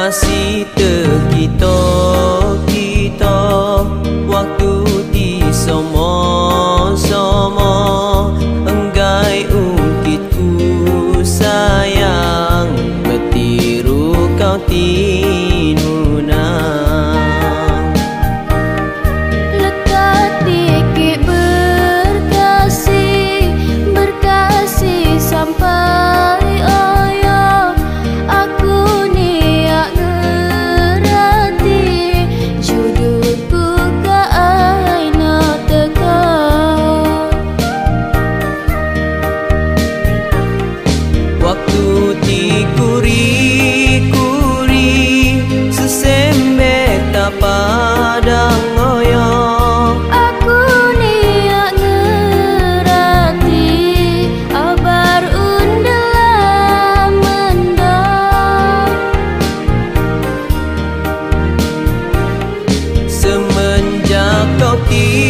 masih terkita kita waktu di semua semua enggai ungkitku sayang betiru kau tinur He